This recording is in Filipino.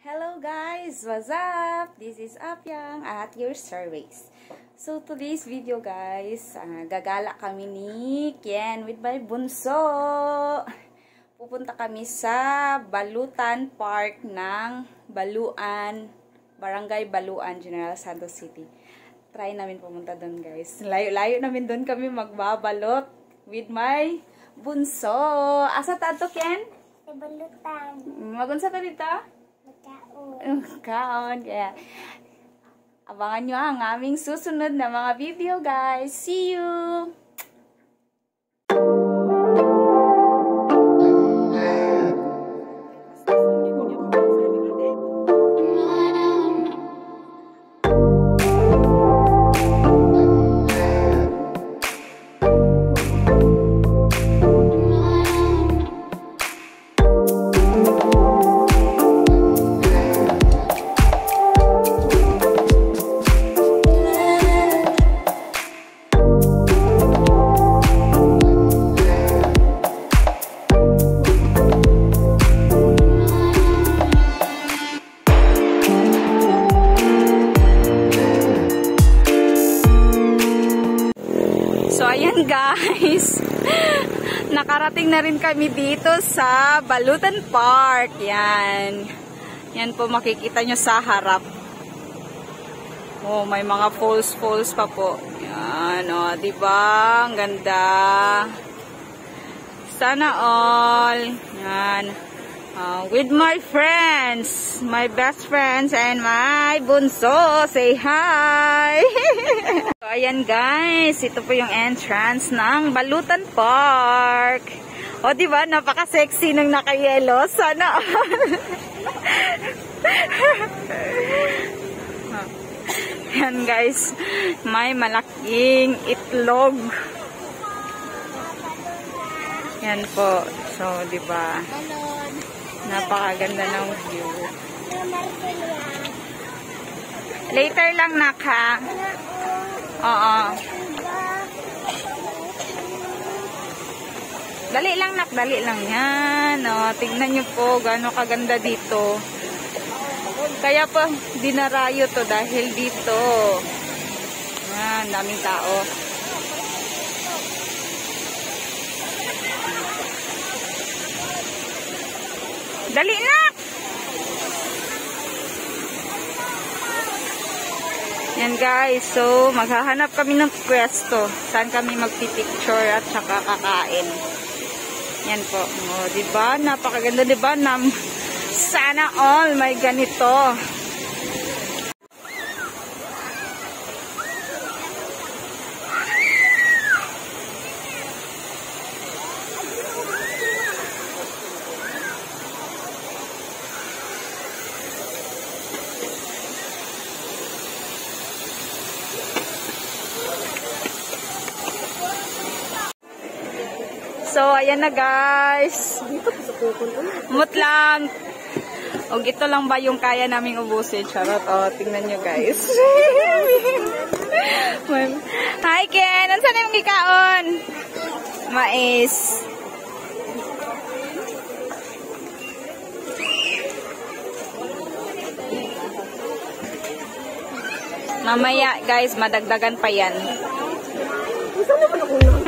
Hello guys! What's up? This is Apyang at your service. So today's video guys, uh, gagala kami ni Ken with my bunso. Pupunta kami sa Balutan Park ng Baluan, Barangay Baluan, General Santos City. Try namin pumunta doon guys. Layo-layo namin doon kami magbabalot with my bunso. Asa tato Ken? Sa balutan. Magunsa ka dito? Magkaon. Kaon. Kaya, abangan nyo ang aming susunod na mga video, guys. See you! Ayan guys. Nakarating na rin kami dito sa Balutan Park. Yan. Yan po makikita nyo sa harap. Oh, may mga falls-falls pa po. Yan, oh, di? Ang ganda. Sana all. Yan. Uh, with my friends, my best friends, and my bunso. Say hi! ayan guys, ito po yung entrance ng Balutan Park. O, di ba? Napaka-sexy ng nakayelo. Sana Yan guys, may malaking itlog. Yan po. So, di ba? Napakaganda ng view. Later lang naka. Oo. Dali lang nak, dali lang yan. O, tignan nyo po gaano kaganda dito. Kaya po dinarayo to dahil dito. Yan, daming tao. Dali na! Yan guys, so maghahanap kami ng pwesto. Saan kami magpipicture at saka kakain. Yan po. O, di ba? Napakaganda, di ba? Nam sana all may ganito. So, ayan na guys. Mut lang. O, ito lang ba yung kaya naming ubusin? Charot. O, tingnan nyo guys. Hi Ken! Ano saan yung gikaon? Mais. Mamaya guys, madagdagan pa yan. Saan naman ako na?